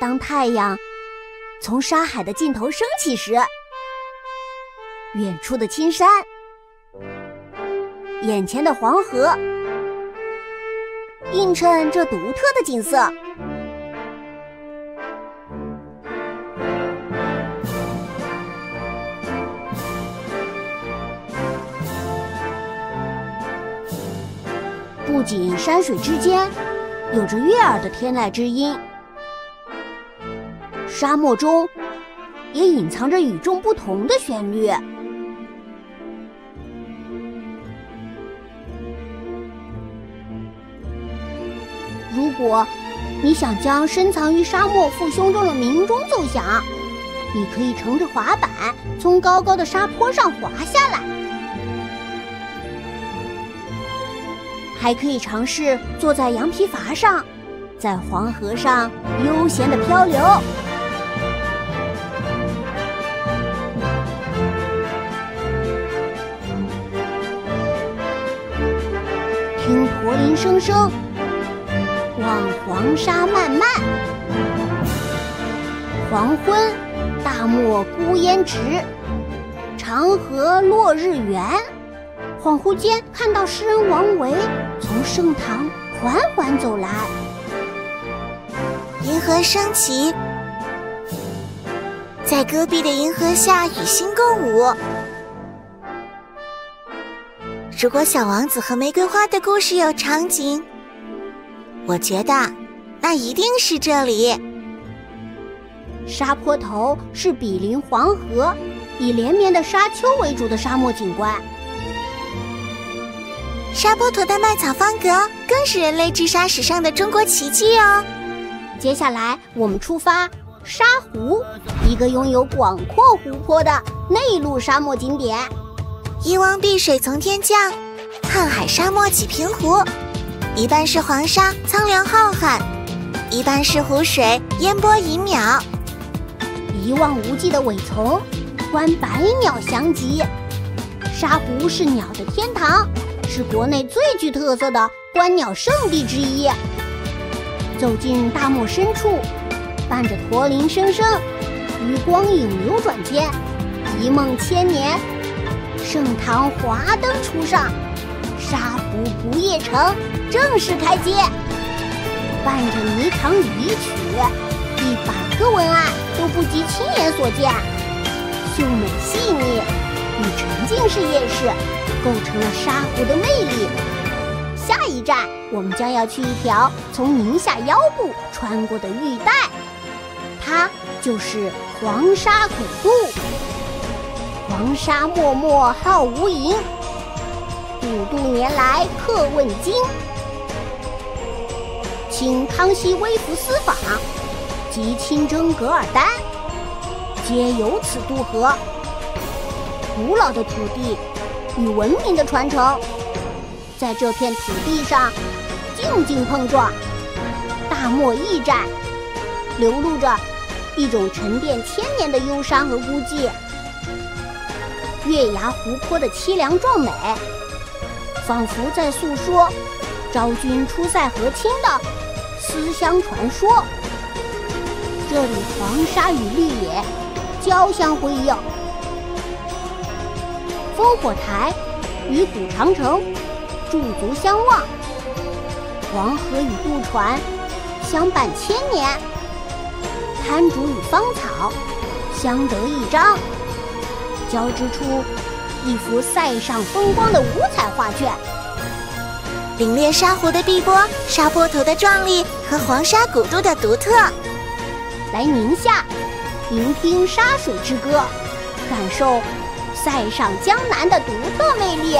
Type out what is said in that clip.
当太阳从沙海的尽头升起时，远处的青山，眼前的黄河，映衬这独特的景色。不仅山水之间有着悦耳的天籁之音，沙漠中也隐藏着与众不同的旋律。如果你想将深藏于沙漠腹胸中的鸣钟奏响，你可以乘着滑板从高高的沙坡上滑下来。还可以尝试坐在羊皮筏上，在黄河上悠闲的漂流，声声，望黄沙漫漫。黄昏，大漠孤烟直，长河落日圆。恍惚间，看到诗人王维从盛唐缓缓走来。银河升起，在戈壁的银河下与星共舞。如果小王子和玫瑰花的故事有场景，我觉得那一定是这里。沙坡头是比邻黄河、以连绵的沙丘为主的沙漠景观。沙坡头的麦草方格更是人类治沙史上的中国奇迹哦。接下来我们出发沙湖，一个拥有广阔湖泊的内陆沙漠景点。一汪碧水从天降，瀚海沙漠几平湖，一半是黄沙苍凉浩瀚，一半是湖水烟波隐渺。一望无际的苇丛，观百鸟翔集。沙湖是鸟的天堂。是国内最具特色的观鸟圣地之一。走进大漠深处，伴着驼铃声声，于光影流转间，一梦千年。盛唐华灯初上，沙湖不夜城正式开街。伴着霓裳羽曲，一百个文案都不及亲眼所见。秀美细腻与沉浸式夜市。构成了沙湖的魅力。下一站，我们将要去一条从宁夏腰部穿过的玉带，它就是黄沙古渡。黄沙漠漠浩无垠，五度年来客问津。清康熙微服私访及清真噶尔丹，皆由此渡河。古老的土地。与文明的传承，在这片土地上静静碰撞。大漠驿站流露着一种沉淀千年的忧伤和孤寂。月牙湖泊的凄凉壮美，仿佛在诉说昭君出塞和亲的思乡传说。这里黄沙与绿野交相辉映。烽火台与古长城驻足相望，黄河与渡船相伴千年，滩竹与芳草相得益彰，交织出一幅塞上风光的五彩画卷。领略沙湖的碧波、沙坡头的壮丽和黄沙古都的独特，来宁夏聆听沙水之歌，感受。塞上江南的独特魅力。